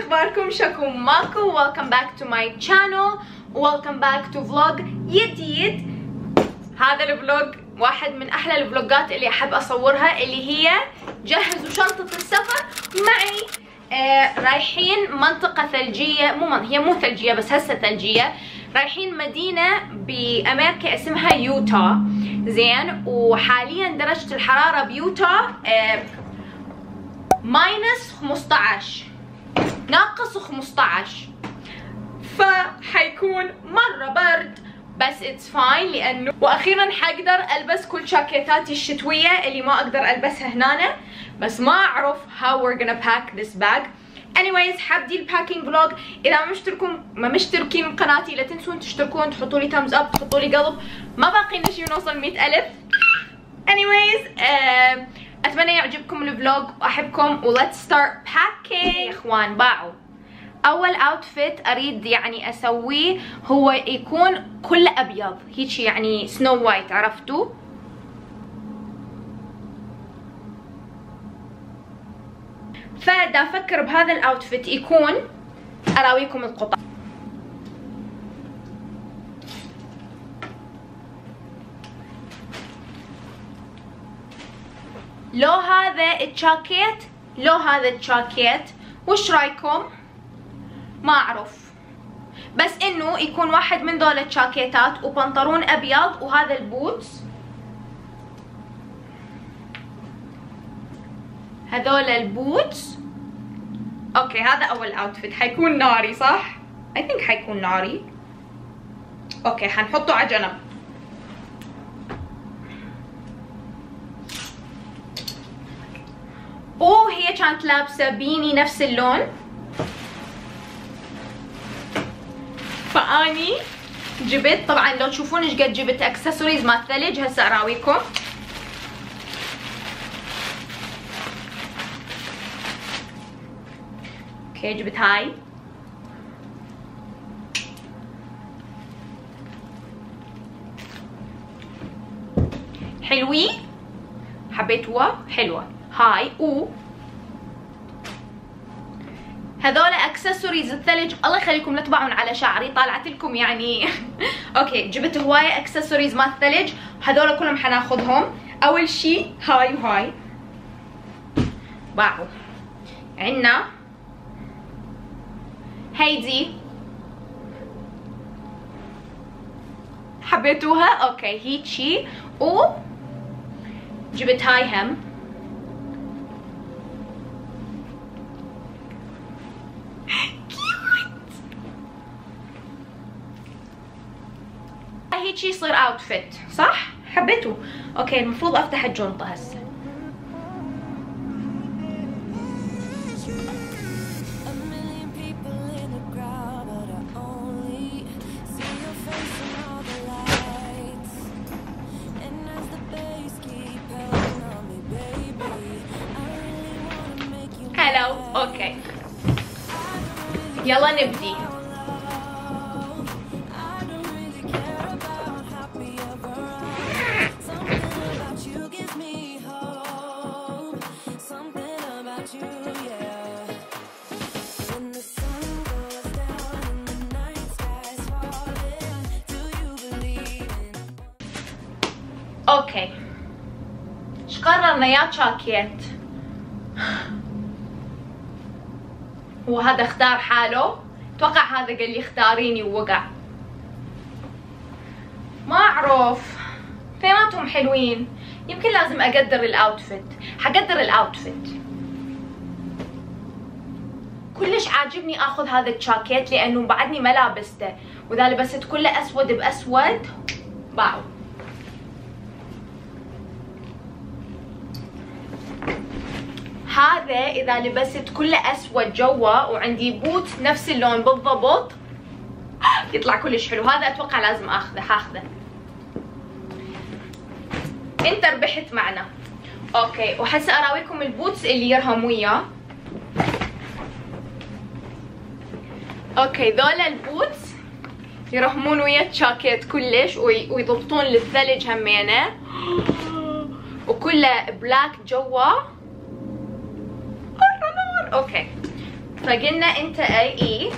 أخباركم؟ شكم ماكو. Welcome back to my channel. Welcome back to vlog جديد هذا الفلوج واحد من أحلى الفلوجات اللي أحب أصورها اللي هي جهزوا شنطة السفر معي. آه رايحين منطقة ثلجية. مو من هي مو ثلجية بس هسه ثلجية. رايحين مدينة بأمريكا اسمها يوتا زين. وحاليا درجة الحرارة بيوتا آه minus 15 ناقص 15 فحيكون مرة برد. بس it's fine لأنه وأخيرا حقدر ألبس كل شاكيتاتي الشتوية اللي ما أقدر ألبسها هنا بس ما أعرف how we're gonna pack this bag. Anyways حبدي ال packing vlog إذا ما مشتركون ما مشتركين بقناتي لا تنسون تشتركون تحطوا لي thumbs up تحطوا لي قلب. ما باقي لنا شيء نوصل 100000 anyways uh, أتمنى يعجبكم ال vlog وأحبكم و let's start packing يا إخوان باعوا. أول outfit أريد يعني أسويه هو يكون كله أبيض. هيك يعني snow white عرفتوا؟ فدا أفكر بهذا ال outfit يكون أراويكم القطع. لو هذا الجاكيت؟ لو هذا الجاكيت وش رأيكم؟ ما أعرف. بس إنه يكون واحد من دول الجاكيتات وبنطلون أبيض وهذا ال boots هذول ال boots okay هذا أول outfit حيكون ناري صح؟ I think حيكون ناري. okay حنحطه على جنب اوه هي كانت لابسة beanie نفس اللون. فأني جبت طبعا لو تشوفون إيش قد جبت اكسسوارز مال ثلج هسه أراويكم. okay جبت هاي. حلوين؟ حبيتوها حلوة. هاي و هذول اكسسوارز الثلج. الله يخليكم لا تبعون على شعري طالعت لكم يعني. okay جبت هواية اكسسوارز مال الثلج. هذول كلهم حناخذهم. أول شيء هاي وهاي. باعوا عندنا هيدي. حبيتوها؟ okay هيجي. و جبت هاي هم. هيك يصير outfit صح؟ حبيته. okay المفروض أفتح الجنطة هسه. هلو أوكي يلا نبدي. قررنا يا شاكيت هو هذا اختار حاله أتوقع هذا قال لي اختاريني ووقع ما اعرف اثنيناتهم حلوين يمكن لازم أقدر ال outfit حقدر ال outfit كلش عاجبني اخذ هذا الجاكيت لأنه بعدني ما لابسته واذا لبست كله اسود باسود باو هذا إذا لبست كله أسود جوا وعندي بوت نفس اللون بالضبط. يطلع كلش حلو. هذا أتوقع لازم أخذه. هاخذه. أنت ربحت معنا. okay. وهسه أراويكم ال boots اللي يرهم وياه. okay. ذولا ال boots يرهمون ويا الجاكيت كلش ويضبطون للثلج همينه. وكله black جوا. okay فقلنا انت اي اي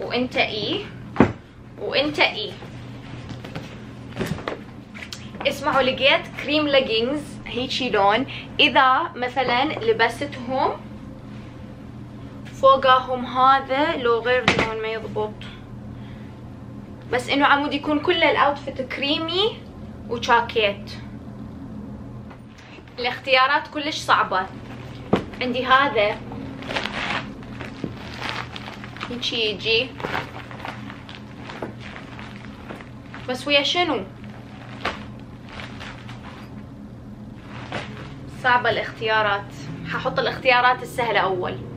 وانت اي وانت اي. اسمعوا لقيت cream leggings هيجي لون إذا مثلا لبستهم فوقهم هذا لو غير لون ما يضبط. بس إنه عمود يكون كل الاوتفيت كريمي وشاكيت الاختيارات كلش صعبة. عندي هذا. هيجي يجي. بس ويا شنو؟ صعبة الاختيارات. ححط الاختيارات السهلة أول.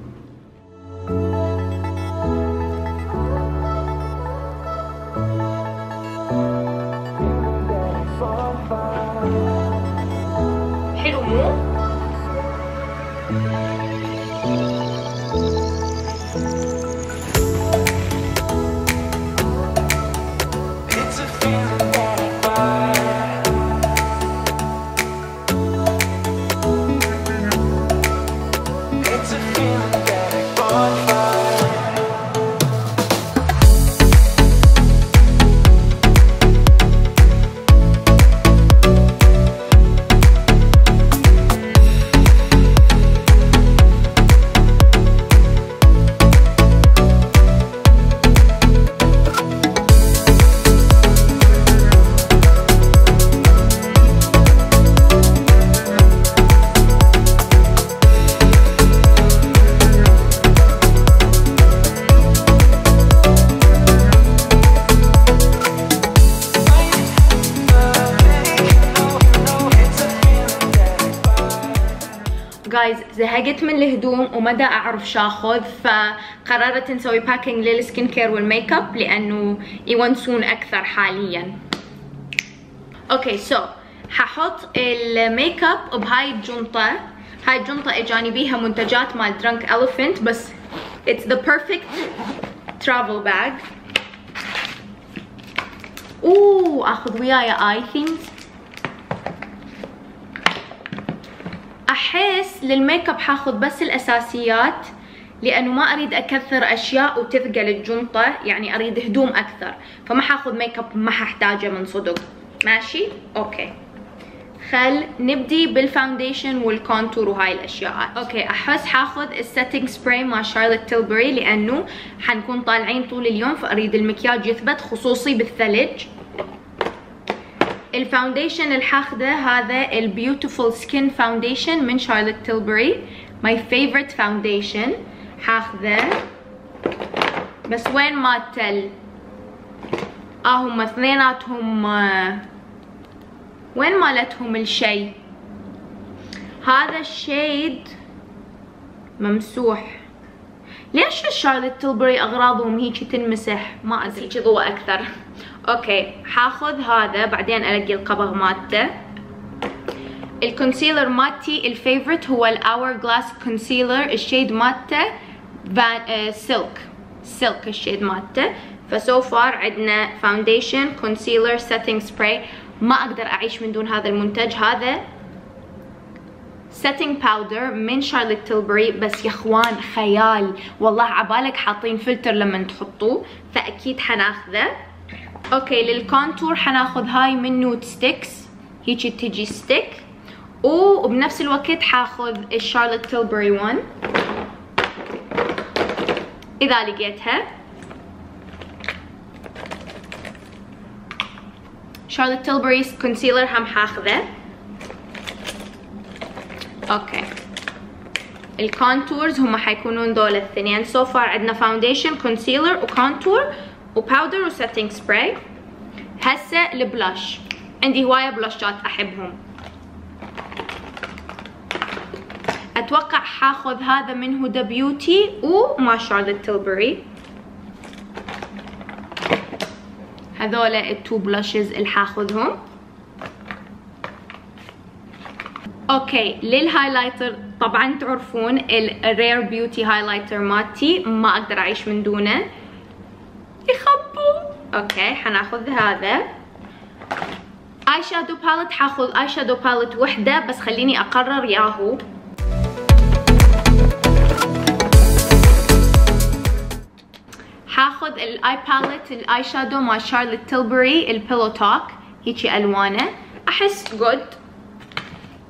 guys زهقت من الهدوم وما أعرف شاخذ فقررت نسوي packing لل skin care وال makeup لأنه يونسون أكثر حاليا. okay so ححط الميك اب بهاي الجنطة. هاي الجنطة إجاني بيها منتجات مال Drunk Elephant بس it's the perfect travel bag. أوه آخذ وياي I think أحس للميك اب حاخذ بس الأساسيات لأنه ما أريد أكثر أشياء وتثقل الجنطة يعني أريد هدوم أكثر فما حاخذ ميك اب ما ححتاجه من صدق. ماشي؟ okay. خل نبدي بال foundation وال contour وهاي الاشياء okay. أحس حاخذ ال setting spray مع Charlotte Tilbury لأنه حنكون طالعين طول اليوم فأريد المكياج يثبت خصوصي بالثلج. ال foundation اللي حاخذه هذا ال beautiful skin foundation من Charlotte Tilbury my favorite foundation حاخذه بس وين مالته آه هم اثنيناتهم آه، وين مالتهم الشي هذا ال shade ممسوح. ليش ال Charlotte Tilbury أغراضهم هيجي تنمسح؟ ما أدري. هيجي ضوء أكثر. okay حاخذ هذا بعدين ألقي القبض مالته. ال concealer مالتي ال favorite هو ال Hourglass concealer ال shade مالته silk silk ال shade مالته. ف so far عندنا foundation concealer setting spray ما أقدر أعيش من دون هذا المنتج. هذا setting powder من Charlotte Tilbury بس يا أخوان خيال. والله عبالك حاطين فلتر لما تحطوه فأكيد حناخذه. okay لل contour حناخذ هاي من Nudestix هيجي تجي stick وبنفس الوقت حاخذ ال Charlotte Tilbury one إذا لقيتها. Charlotte Tilbury concealer هم حاخذه. okay ال contours هم حيكونون دول الاثنين so far عندنا foundation concealer و contour و powder و setting spray هسه ال blush. عندي هواية blushات أحبهم. أتوقع حاخذ هذا من Huda Beauty ومال Charlotte Tilbury هذول ال two blushes اللي حاخذهم. okay لل highlighter طبعا تعرفون ال Rare Beauty highlighter مالتي ما أقدر أعيش من دونه. okay حناخذ هذا. eyeshadow palette حاخذ eyeshadow palette وحدة بس خليني أقرر ياهو. حاخذ ال eye palette ال eyeshadow مال Charlotte Tilbury ال Pillow Talk هيجي ألوانه. أحس good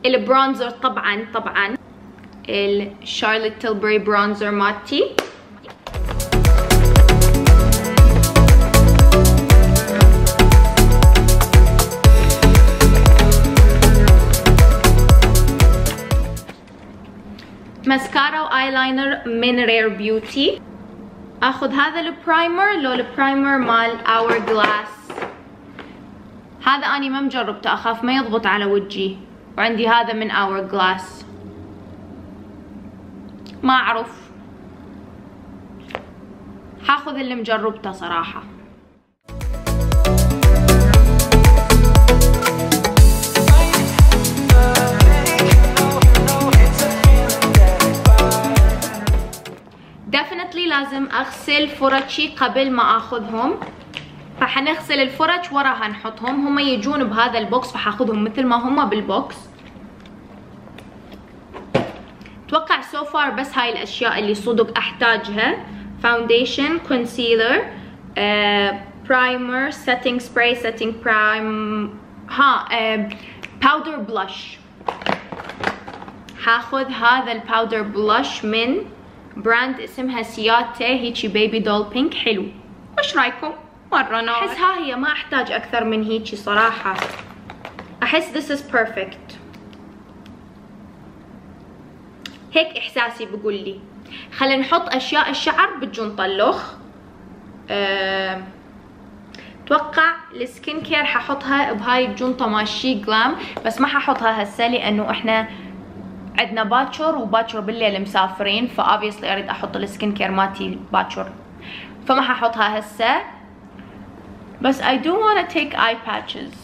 ال bronzer طبعا طبعا. ال Charlotte Tilbury bronzer مالتي. mascara و eyeliner من Rare Beauty آخذ هذا ال primer لو ال primer مال Hourglass هذا أني ما مجربته أخاف ما يضبط على وجهي. وعندي هذا من Hourglass ما أعرف. حاخذ اللي مجربته صراحة. Definitely لازم أغسل فرشي قبل ما آخذهم. فحنغسل الفرش وراها نحطهم هم يجون بهذا ال box فحأخذهم مثل ما هم بال box. أتوقع so far بس هاي الأشياء اللي صدق أحتاجها. foundation concealer primer setting spray setting برايم ها powder blush حأخذ هذا ال powder blush من brand اسمها سياته هيجي baby doll pink حلو. وش رايكم مرة نار. أحس ها هي ما أحتاج أكثر من هيجي صراحة. أحس this is perfect. هيك إحساسي بقول لي. خلينا نحط أشياء الشعر بالجنطه اللخ أه... أتوقع ال skin care ححطها بهاي الجنطه مال SHEGLAM بس ما ححطها هسه لأنه إحنا عندنا باكر وباكر بالليل مسافرين ف obviously أريد أحط ال skin care مالتي باكر فما ححطها هسه. بس I do wanna take eye patches.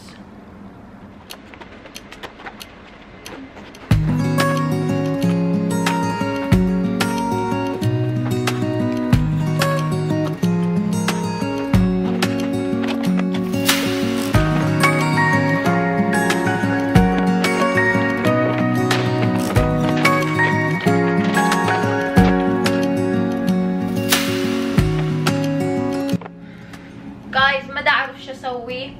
أسوي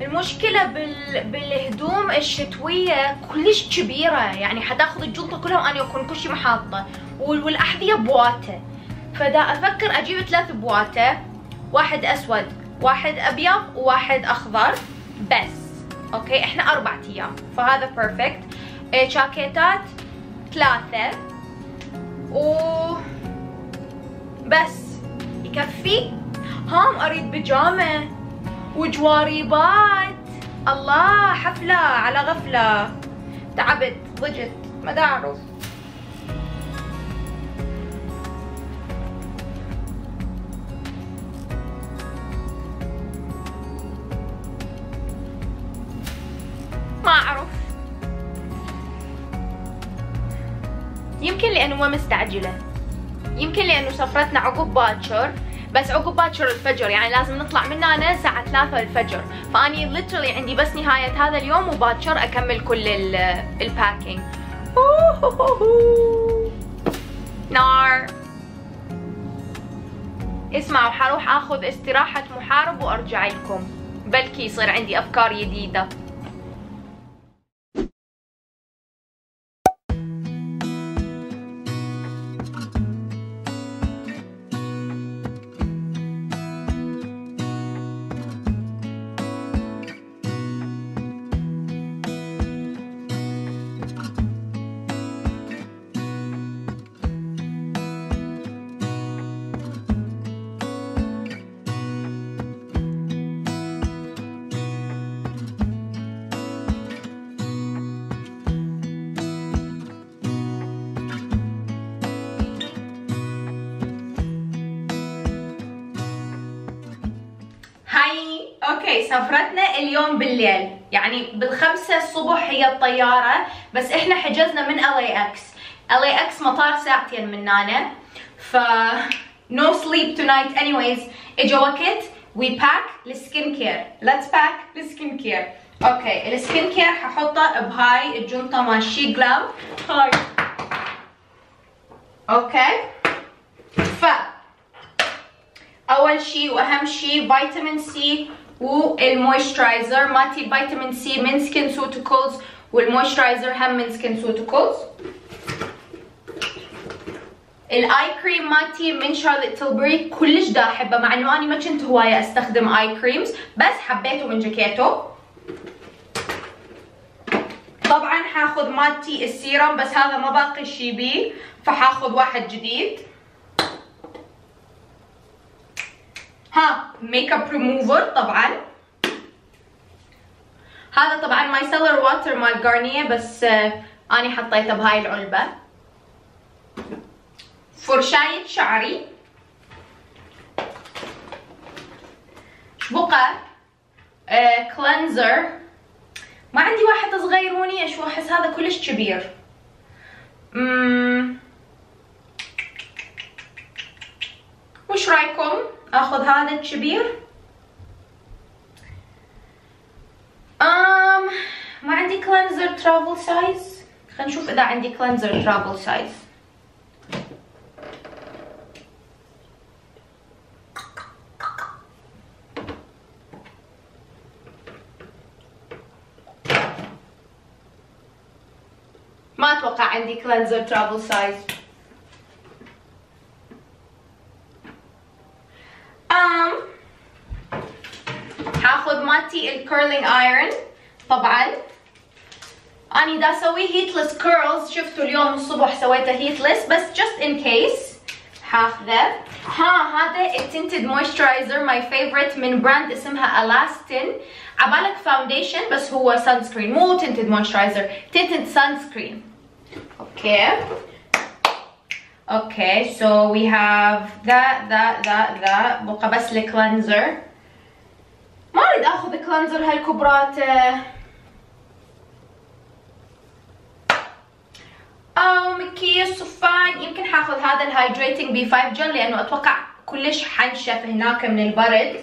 المشكلة بال... بالهدوم الشتوية كلش كبيرة يعني حتاخذ الجنطة كلها وأنا اكون كل شي محاطة وال... والأحذية بواته. فدا أفكر أجيب ثلاث بواته واحد أسود واحد أبيض وواحد أخضر بس. okay؟ إحنا أربع أيام. فهذا perfect إيه جاكيتات ثلاثة. و بس. يكفي؟ هام أريد بيجامة. وجواريبات الله حفلة على غفلة. تعبت ضجت ما دا أعرف. ما أعرف. يمكن لأنه ما مستعجلة. يمكن لأنه سفرتنا عقب باكر. بس عقب باكر الفجر يعني لازم نطلع من هنا الساعة 3 الفجر. فأني literally عندي بس نهاية هذا اليوم وباكر أكمل كل الباكينج نار. اسمعوا حروح آخذ استراحة محارب وأرجع لكم. بلكي يصير عندي أفكار جديدة. هاي okay سفرتنا اليوم بالليل. يعني بالخمسة الصبح هي الطيارة بس إحنا حجزنا من LAX مطار ساعتين مننا ف no sleep tonight anyways. إجا وقت we pack ال skin care let's pack ال skin care okay ال skin care ححطه بهاي الجنطة مال SHEGLAM هاي. okay؟ ف أول شيء وأهم شيء vitamin C وال moisturizer مالتي vitamin C من SkinCeuticals وال moisturizer هم من SkinCeuticals ال eye cream مالتي من Charlotte Tilbury كلش دا أحبه مع إنه اني ما كنت هواية أستخدم eye creams بس حبيته من جاكيتو طبعا حاخذ مالتي السيرم بس هذا ما باقي شي بيه فحاخذ واحد جديد. ها ميك اب ريموفر طبعا. هذا طبعا micellar water مال Garnier بس آه اني حطيته بهاي العلبة. فرشاية شعري. بقى؟ آه cleanser ما عندي واحد صغيروني اشو احس هذا كلش كبير مم. وش رايكم آخذ هذا الكبير. أم ما عندي cleanser travel size خلينا نشوف إذا عندي cleanser travel size ما أتوقع عندي cleanser travel size um هاخذ مالتي ال curling iron طبعا اني دا أسوي heatless curls شفتوا اليوم الصبح سويته heatless بس just in case هاخذه ها هذا ال tinted moisturizer my favorite من brand اسمها الاستين عبالك foundation بس هو sunscreen مو tinted moisturizer tinted sunscreen أوكي Okay, so we have that, that, that, that. بقى بس ال cleanser. ما أريد أخذ cleanser هالكبرات. أو مكياج صفان يمكن حاخذ هذا ال hydrating B 5 جل لأنه أتوقع كلش حنشف هناك من البرد.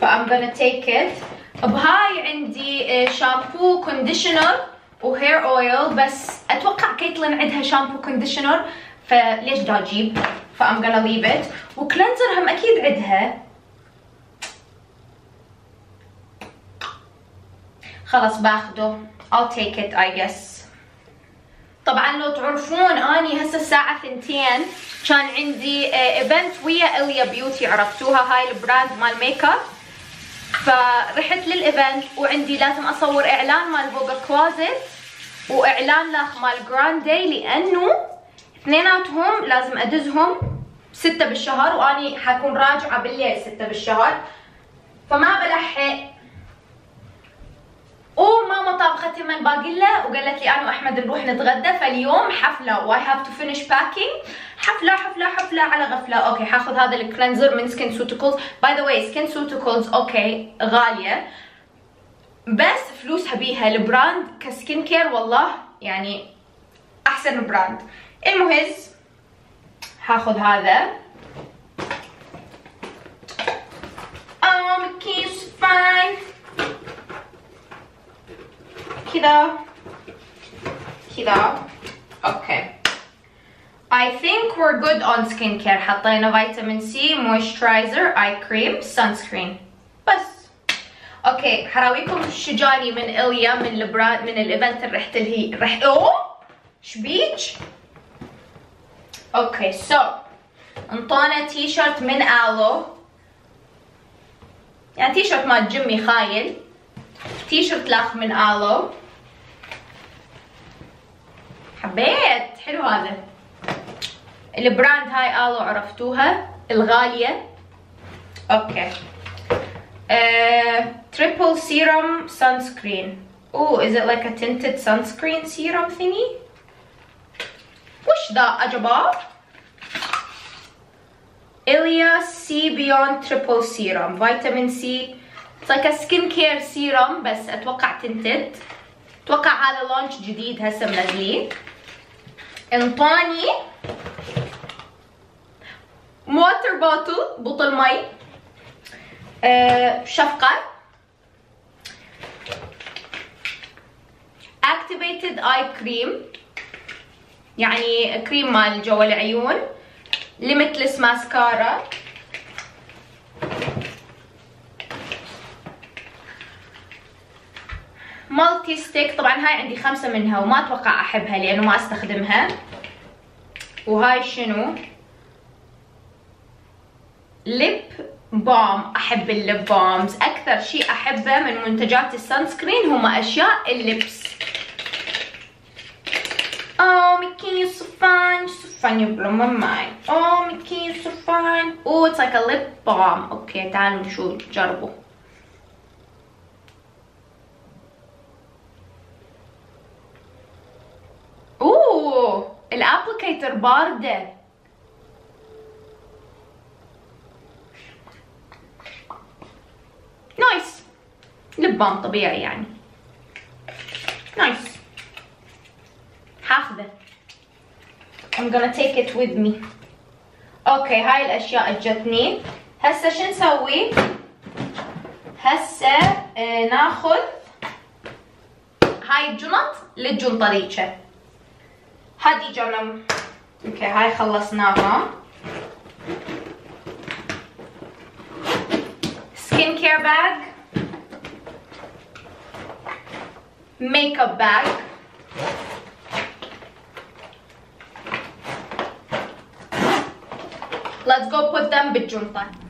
ف I'm gonna take it. بهاي عندي شامبو conditioner و hair oil بس أتوقع كيتلين عندها شامبو conditioner فليش دا أجيب ف I'm gonna leave it و cleanser هم أكيد عندها خلاص باخده. I'll take it I guess. طبعا لو تعرفون أني هسه الساعة ثنتين كان عندي event ويا Ilia Beauty عرفتوها؟ هاي ال brand مال ميك اب فرحت لل event وعندي لازم أصور إعلان مال Vogacloset وإعلان لأخ مال جراندي لأنه اثنيناتهم لازم أدزهم ستة بالشهر وأني حكون راجعة بالليل ستة بالشهر. فما بلحق وماما طابخت من باقلة وقالت لي أنا وأحمد نروح نتغدى فاليوم حفلة و I have to finish packing حفلة حفلة حفلة على غفلة. أوكي حاخذ هذا ال cleanser من SkinCeuticals by the way SkinCeuticals أوكي غالية. بس فلوسها بيها ال brand ك skincare والله يعني أحسن براند. المهز هاخذ هذا. um كيس fine كذا كذا أوكي I think we're good on skincare. حطينا فيتامين سي moisturizer eye cream screen بس. أوكي حراويكم الشجاني من Ilia من ال brand من ال event اللي رحت لهي رح أوه! شبيك أوكي so انطونا تي شيرت من Alo يعني تي شيرت مال جيمي خايل. تي شيرت لاخ من Alo حبيت. حلو هذا. ال brand هاي Alo عرفتوها الغالية. أوكي. triple serum sunscreen oh is it like a tinted sunscreen serum thingy? وش ذا عجبا Ilia C Beyond Triple Serum. فيتامين سي It's like a skincare serum بس أتوقع tinted. أتوقع هذا launch جديد هسه منزلين انطاني water bottle بطل مي. آه شفقة. Activated eye cream. يعني كريم مال جوا العيون. limitless mascara multi stick طبعا هاي عندي خمسة منها وما أتوقع أحبها لأنه ما أستخدمها وهاي شنو lip balm أحب ال lip balms أكثر شيء أحبه من منتجات ال sunscreen هم أشياء اللبس Oh, Mickey, you're so fine. So fine. You blow my. Oh, Mickey, you're so fine. Oh, it's like a lip. Okay, تعالوا نشوف جربوا. ال applicator بارده. nice. lip balm طبيعي يعني. nice. حاخذه I'm gonna take it with me. أوكي هاي الأشياء اجتني هسه شو نسوي؟ هسه آه ناخذ هاي الجنط للجنطريشة هذه جنم أوكي هاي خلصناها سكين كير باج ميك اب باج let's go put them بالجنطة